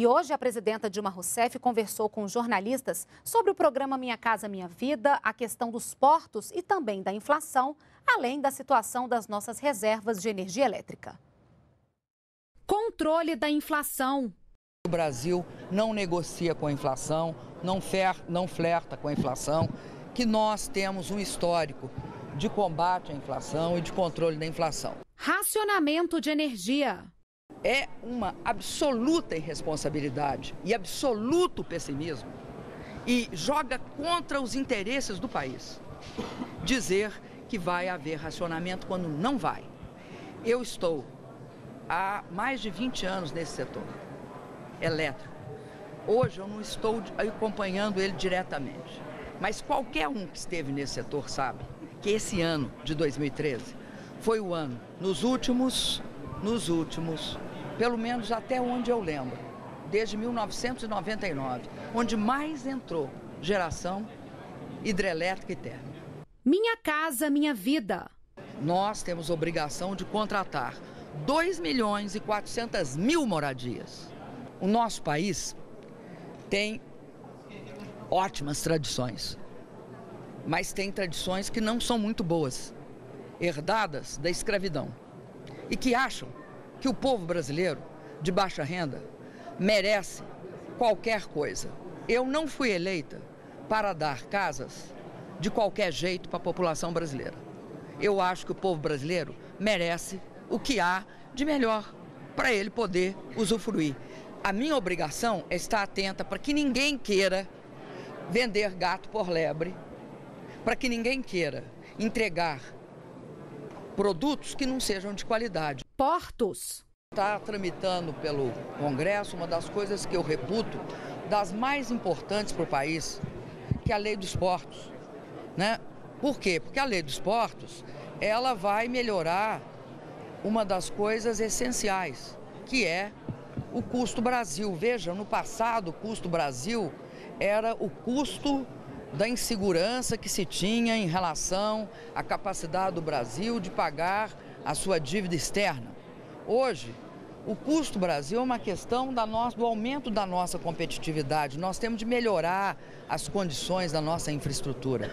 E hoje a presidenta Dilma Rousseff conversou com jornalistas sobre o programa Minha Casa Minha Vida, a questão dos portos e também da inflação, além da situação das nossas reservas de energia elétrica. Controle da inflação. O Brasil não negocia com a inflação, não, fer, não flerta com a inflação, que nós temos um histórico de combate à inflação e de controle da inflação. Racionamento de energia. É uma absoluta irresponsabilidade e absoluto pessimismo e joga contra os interesses do país dizer que vai haver racionamento quando não vai. Eu estou há mais de 20 anos nesse setor elétrico. Hoje eu não estou acompanhando ele diretamente, mas qualquer um que esteve nesse setor sabe que esse ano de 2013 foi o ano, nos últimos, nos últimos, pelo menos até onde eu lembro, desde 1999, onde mais entrou geração hidrelétrica e térmica. Minha casa, minha vida. Nós temos obrigação de contratar 2 milhões e 400 mil moradias. O nosso país tem ótimas tradições, mas tem tradições que não são muito boas, herdadas da escravidão, e que acham que o povo brasileiro de baixa renda merece qualquer coisa. Eu não fui eleita para dar casas de qualquer jeito para a população brasileira. Eu acho que o povo brasileiro merece o que há de melhor para ele poder usufruir. A minha obrigação é estar atenta para que ninguém queira vender gato por lebre, para que ninguém queira entregar produtos que não sejam de qualidade. Portos. Está tramitando pelo Congresso uma das coisas que eu reputo das mais importantes para o país, que é a lei dos portos. Né? Por quê? Porque a lei dos portos ela vai melhorar uma das coisas essenciais, que é o custo Brasil. Veja, no passado, o custo Brasil era o custo da insegurança que se tinha em relação à capacidade do Brasil de pagar a sua dívida externa. Hoje, o custo Brasil é uma questão da nossa, do aumento da nossa competitividade. Nós temos de melhorar as condições da nossa infraestrutura.